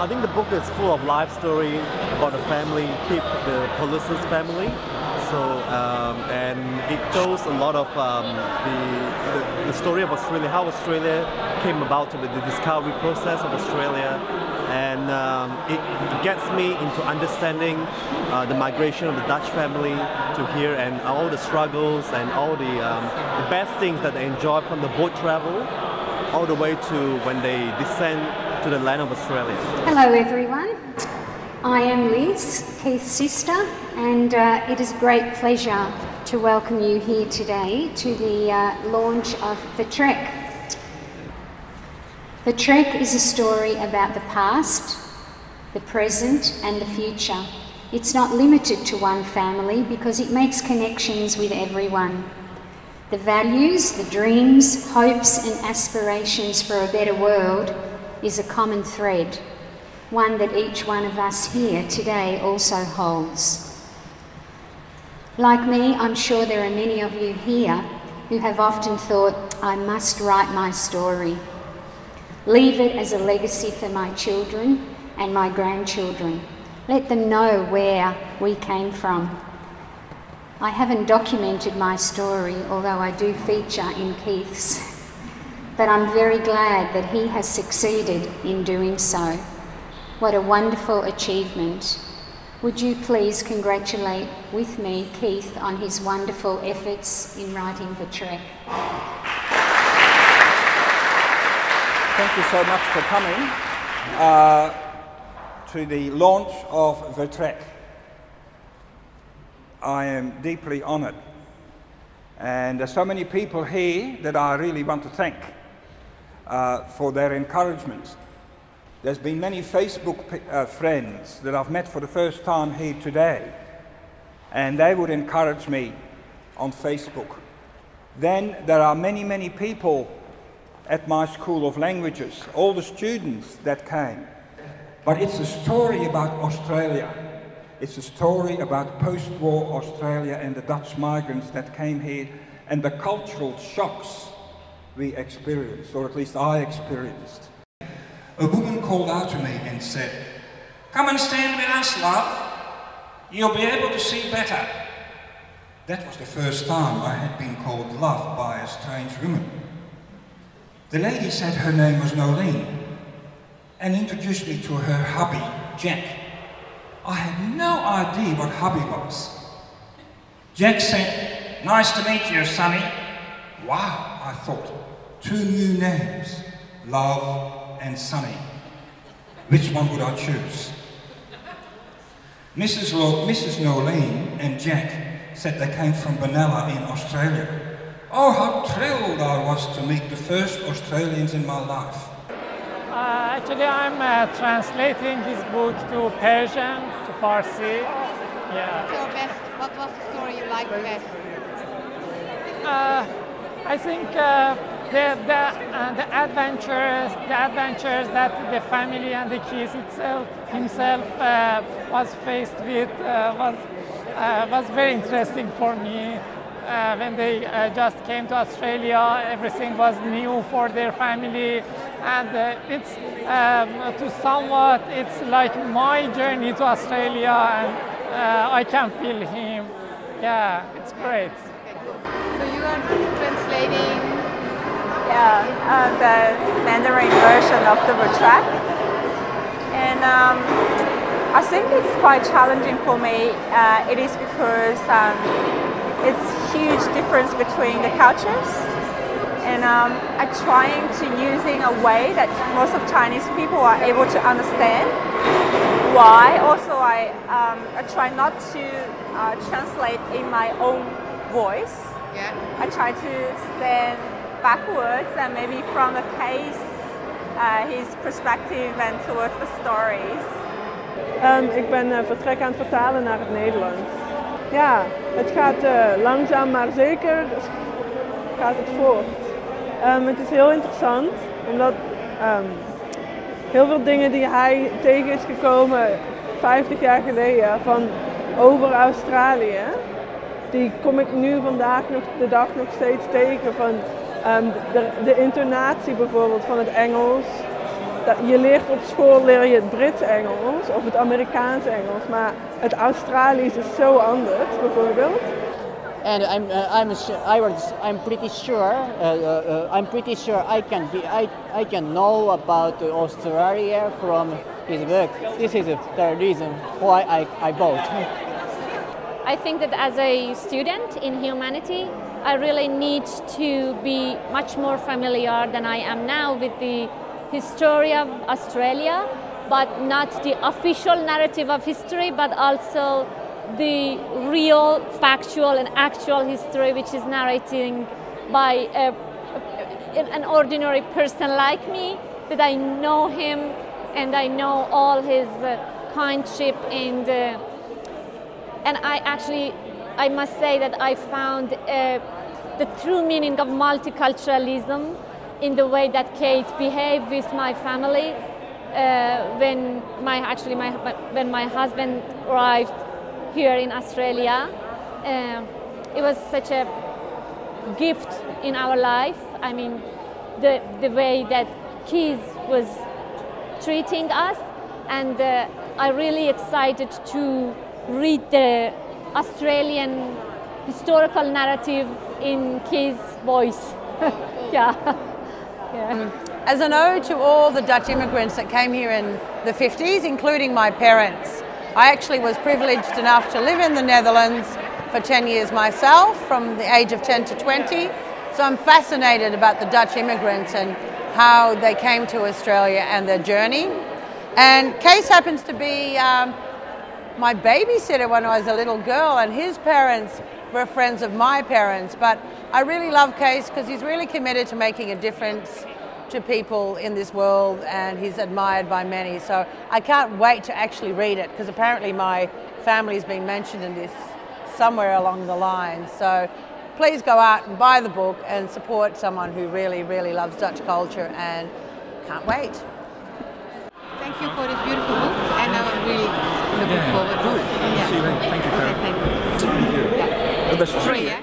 I think the book is full of life story about the family, Kip, the Police's family. So, um, and it shows a lot of um, the, the, the, story of Australia, how Australia came about, the, the discovery process of Australia, and um, it gets me into understanding uh, the migration of the Dutch family to here and all the struggles and all the, um, the best things that they enjoy from the boat travel all the way to when they descend to the land of Australia. Hello everyone. I am Liz, Keith's sister, and uh, it is a great pleasure to welcome you here today to the uh, launch of The Trek. The Trek is a story about the past, the present, and the future. It's not limited to one family because it makes connections with everyone. The values, the dreams, hopes, and aspirations for a better world is a common thread one that each one of us here today also holds. Like me, I'm sure there are many of you here who have often thought, I must write my story. Leave it as a legacy for my children and my grandchildren. Let them know where we came from. I haven't documented my story, although I do feature in Keith's, but I'm very glad that he has succeeded in doing so. What a wonderful achievement. Would you please congratulate with me Keith on his wonderful efforts in writing The Trek? Thank you so much for coming uh, to the launch of The Trek. I am deeply honored. And there's so many people here that I really want to thank uh, for their encouragement there's been many Facebook uh, friends that I've met for the first time here today, and they would encourage me on Facebook. Then there are many, many people at my School of Languages, all the students that came. But it's a story about Australia. It's a story about post-war Australia and the Dutch migrants that came here and the cultural shocks we experienced, or at least I experienced a woman called out to me and said, Come and stand with us, love. You'll be able to see better. That was the first time I had been called love by a strange woman. The lady said her name was Nolene and introduced me to her hubby, Jack. I had no idea what hubby was. Jack said, Nice to meet you, Sonny. Wow, I thought. Two new names, love and Sunny. Which one would I choose? Mrs. Lo Mrs. Nolene and Jack said they came from Benalla in Australia. Oh, how thrilled I was to meet the first Australians in my life. Uh, actually, I'm uh, translating this book to Persian, to Farsi. Yeah. Your best, what was the story you liked best? Uh, I think uh, the, the, uh, the adventures, the adventures that the family and the kids itself, himself uh, was faced with uh, was, uh, was very interesting for me. Uh, when they just came to Australia, everything was new for their family, and it's um, to somewhat it's like my journey to Australia, and I can feel him. Yeah, it's great. So you are translating yeah, uh, the Mandarin version of the track. And um, I think it's quite challenging for me. Uh, it is because um, it's huge difference between the cultures. And um, I'm trying to using a way that most of Chinese people are able to understand. Why? Also, I, um, I try not to uh, translate in my own voice. Yeah. I try to stand backwards and maybe from the case, uh, his perspective and towards the stories. Um, ik ben uh, vertrek aan het vertalen naar het Nederlands. Ja, het gaat uh, langzaam maar zeker gaat het voort. Um, het is heel interessant, omdat um, heel veel dingen die hij tegen is gekomen 50 jaar geleden van over Australië, die kom ik nu vandaag nog de dag nog steeds tegen van Ehm, de, de, intonatie bijvoorbeeld van het Engels. je leert op school leer je het Brits Engels of het Amerikaans Engels, maar het Australisch is zo anders bijvoorbeeld. and I'm uh, I'm I was I'm pretty sure uh, uh, I'm pretty sure I can be, I I can know about Australia from his book. This is the reason why I, I bought. I think that as a student in humanity, I really need to be much more familiar than I am now with the history of Australia, but not the official narrative of history, but also the real, factual, and actual history, which is narrating by a, an ordinary person like me, that I know him and I know all his uh, kindship and uh, and I actually, I must say that I found uh, the true meaning of multiculturalism in the way that Kate behaved with my family uh, when my actually my when my husband arrived here in Australia. Uh, it was such a gift in our life. I mean, the, the way that Kees was treating us, and uh, I'm really excited to read the Australian historical narrative in Kees' voice. yeah. yeah. As an ode to all the Dutch immigrants that came here in the 50s, including my parents, I actually was privileged enough to live in the Netherlands for 10 years myself, from the age of 10 to 20. So I'm fascinated about the Dutch immigrants and how they came to Australia and their journey. And Kees happens to be um, my babysitter when I was a little girl, and his parents were friends of my parents. But I really love Kees because he's really committed to making a difference to people in this world and he's admired by many. So I can't wait to actually read it because apparently my family's been mentioned in this somewhere along the line. So please go out and buy the book and support someone who really, really loves Dutch culture and can't wait. Thank you for this beautiful book and I'm really yeah. forward to it. Yeah. Thank you, Karen. Thank you. Thank you. Yeah. The best Three, yeah?